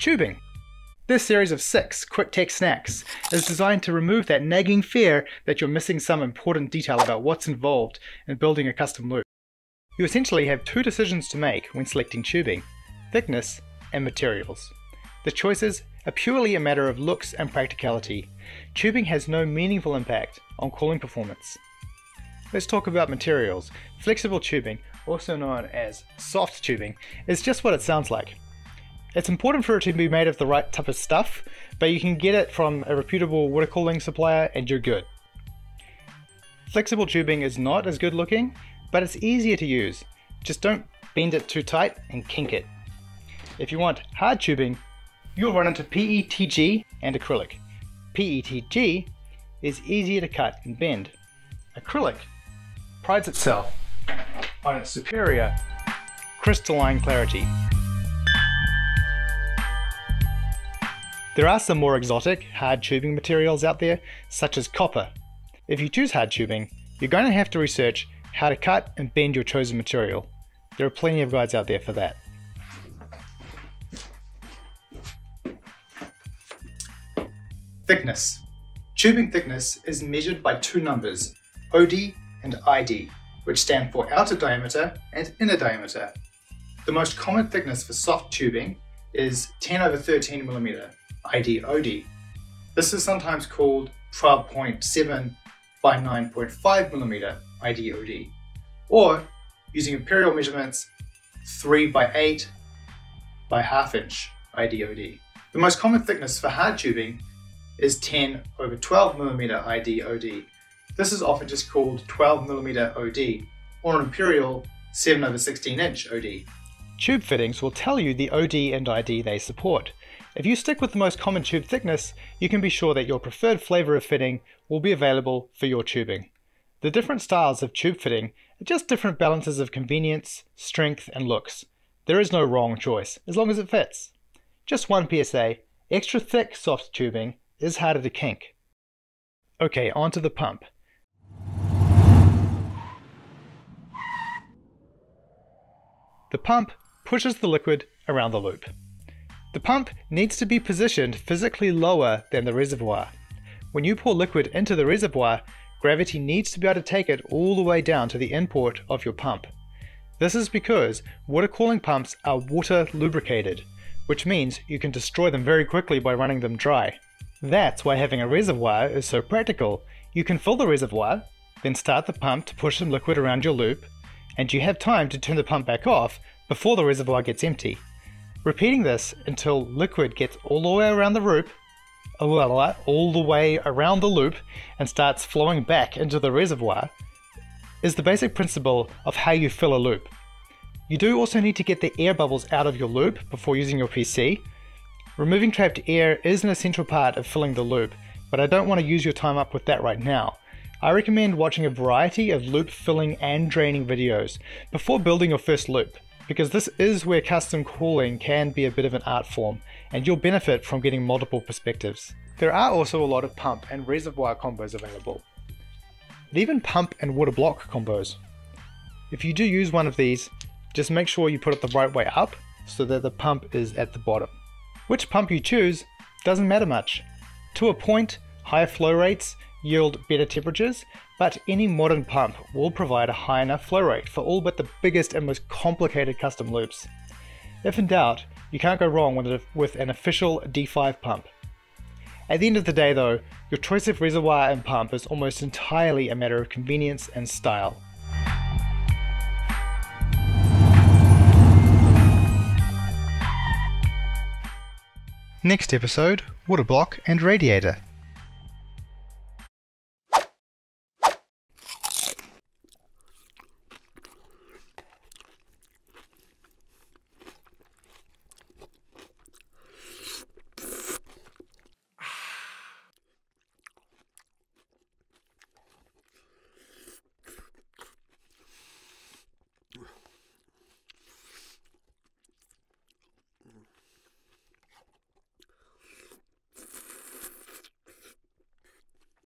Tubing. This series of six quick tech snacks is designed to remove that nagging fear that you're missing some important detail about what's involved in building a custom loop. You essentially have two decisions to make when selecting tubing thickness and materials. The choices are purely a matter of looks and practicality. Tubing has no meaningful impact on cooling performance. Let's talk about materials. Flexible tubing, also known as soft tubing, is just what it sounds like. It's important for it to be made of the right type of stuff, but you can get it from a reputable water cooling supplier and you're good. Flexible tubing is not as good looking, but it's easier to use. Just don't bend it too tight and kink it. If you want hard tubing, you'll run into PETG and acrylic. PETG is easier to cut and bend. Acrylic prides itself on its superior crystalline clarity. There are some more exotic, hard tubing materials out there, such as copper. If you choose hard tubing, you're going to have to research how to cut and bend your chosen material. There are plenty of guides out there for that. Thickness. Tubing thickness is measured by two numbers, OD and ID, which stand for outer diameter and inner diameter. The most common thickness for soft tubing is 10 over 13 millimeter, IDOD. This is sometimes called 12.7 by 9.5 millimeter IDOD, or using imperial measurements 3 by 8 by half inch IDOD. The most common thickness for hard tubing is 10 over 12 millimeter IDOD. This is often just called 12 millimeter OD, or an imperial 7 over 16 inch OD. Tube fittings will tell you the OD and ID they support, if you stick with the most common tube thickness, you can be sure that your preferred flavor of fitting will be available for your tubing. The different styles of tube fitting are just different balances of convenience, strength, and looks. There is no wrong choice, as long as it fits. Just one PSA, extra thick soft tubing is harder to kink. Okay, onto the pump. The pump pushes the liquid around the loop. The pump needs to be positioned physically lower than the reservoir. When you pour liquid into the reservoir, gravity needs to be able to take it all the way down to the input of your pump. This is because water cooling pumps are water lubricated, which means you can destroy them very quickly by running them dry. That's why having a reservoir is so practical. You can fill the reservoir, then start the pump to push some liquid around your loop, and you have time to turn the pump back off before the reservoir gets empty. Repeating this until liquid gets all the way around the loop, oh, all the way around the loop and starts flowing back into the reservoir is the basic principle of how you fill a loop. You do also need to get the air bubbles out of your loop before using your PC. Removing trapped air is an essential part of filling the loop, but I don't want to use your time up with that right now. I recommend watching a variety of loop filling and draining videos before building your first loop because this is where custom cooling can be a bit of an art form, and you'll benefit from getting multiple perspectives. There are also a lot of pump and reservoir combos available, and even pump and water block combos. If you do use one of these, just make sure you put it the right way up so that the pump is at the bottom. Which pump you choose doesn't matter much. To a point, higher flow rates yield better temperatures, but any modern pump will provide a high enough flow rate for all but the biggest and most complicated custom loops. If in doubt, you can't go wrong with, an official D5 pump. At the end of the day though, your choice of reservoir and pump is almost entirely a matter of convenience and style. Next episode, water block and radiator.